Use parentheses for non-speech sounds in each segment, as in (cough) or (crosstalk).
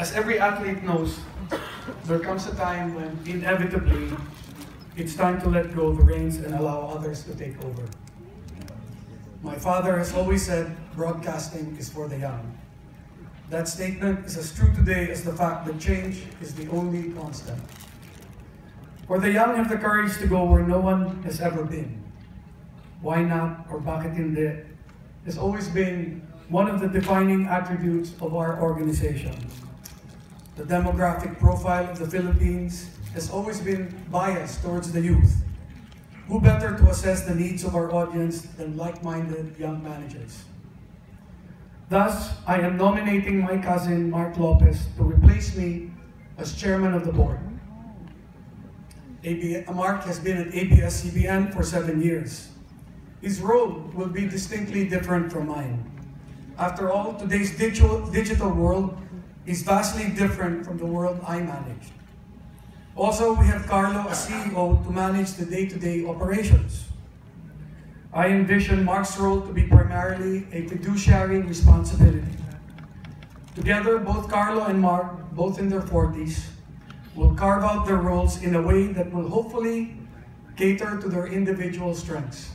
As every athlete knows, there comes a time when inevitably it's time to let go of the reins and allow others to take over. My father has always said broadcasting is for the young. That statement is as true today as the fact that change is the only constant. For the young have the courage to go where no one has ever been. Why not or bakit hindi has always been one of the defining attributes of our organization. The demographic profile of the Philippines has always been biased towards the youth. Who better to assess the needs of our audience than like-minded young managers? Thus, I am nominating my cousin Mark Lopez to replace me as chairman of the board. Mark has been at ABS-CBN for seven years. His role will be distinctly different from mine. After all, today's digital, digital world is vastly different from the world I managed. Also, we have Carlo as CEO to manage the day-to-day operations. I envision Mark's role to be primarily a fiduciary responsibility. Together, both Carlo and Mark, both in their 40s, will carve out their roles in a way that will hopefully cater to their individual strengths.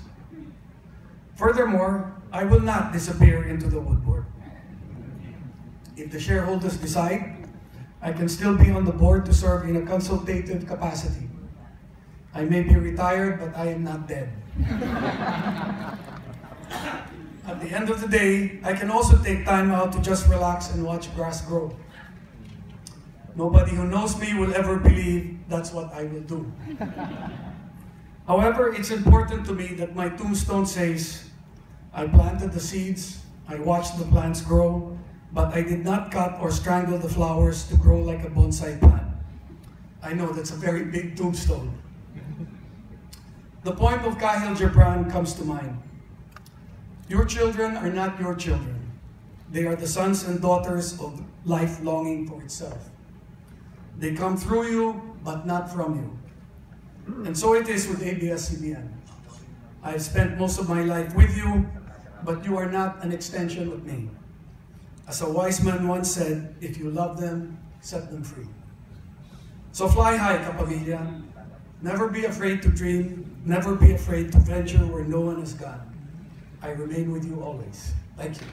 Furthermore, I will not disappear into the woodwork. If the shareholders decide, I can still be on the board to serve in a consultative capacity. I may be retired, but I am not dead. (laughs) At the end of the day, I can also take time out to just relax and watch grass grow. Nobody who knows me will ever believe that's what I will do. (laughs) However, it's important to me that my tombstone says, I planted the seeds, I watched the plants grow, but I did not cut or strangle the flowers to grow like a bonsai plant. I know that's a very big tombstone. The poem of Kahlil Gibran comes to mind. Your children are not your children. They are the sons and daughters of life longing for itself. They come through you, but not from you. And so it is with ABS-CBN. I've spent most of my life with you, but you are not an extension of me. As a wise man once said, if you love them, set them free. So fly high, Kapamilya. Never be afraid to dream. Never be afraid to venture where no one has gone. I remain with you always. Thank you.